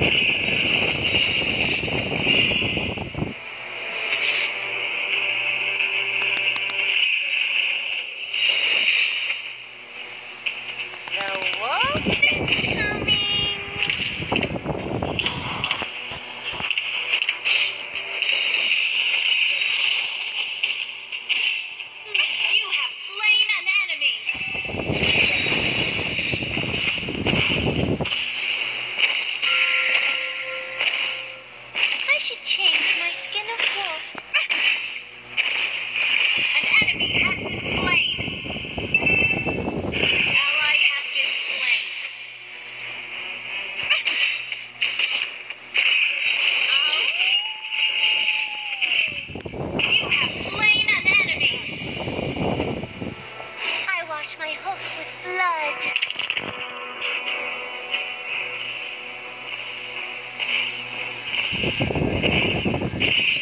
Yeah. Thank you.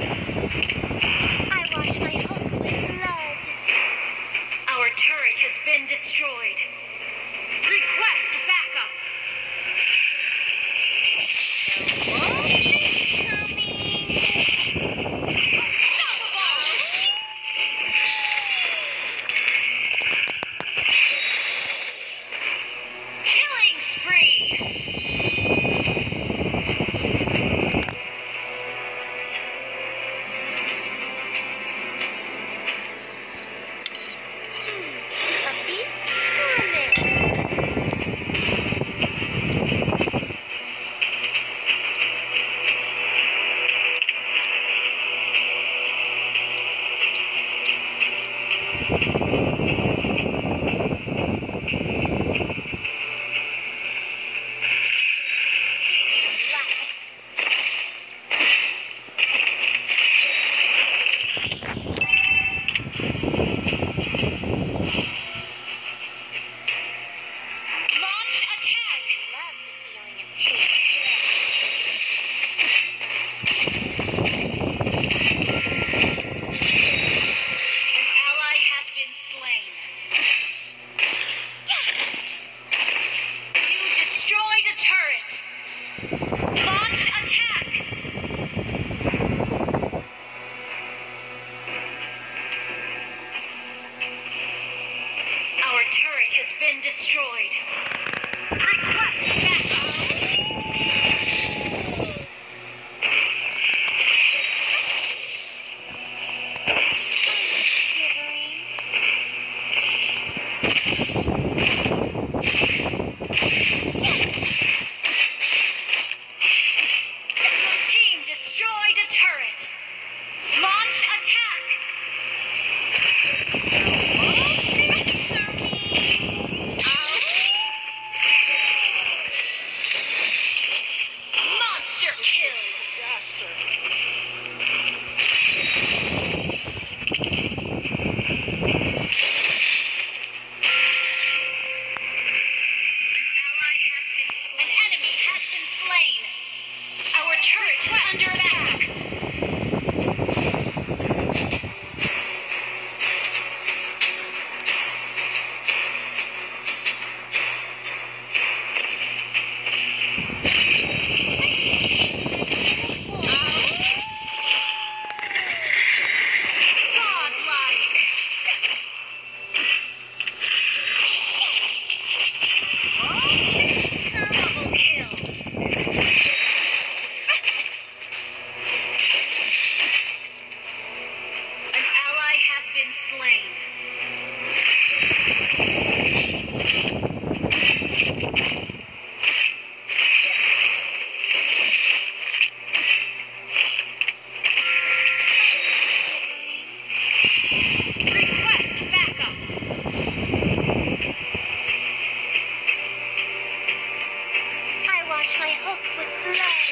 あっ! Launch Our turret under attack. My with blood.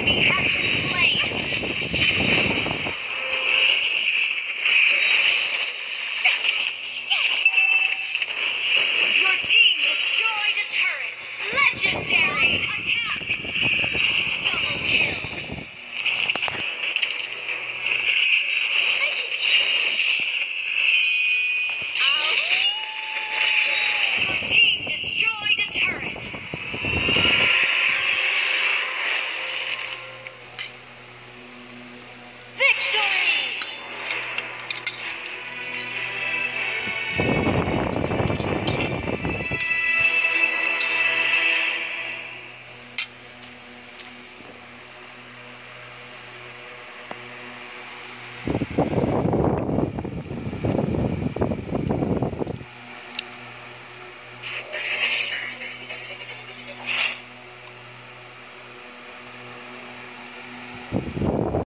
to be happy.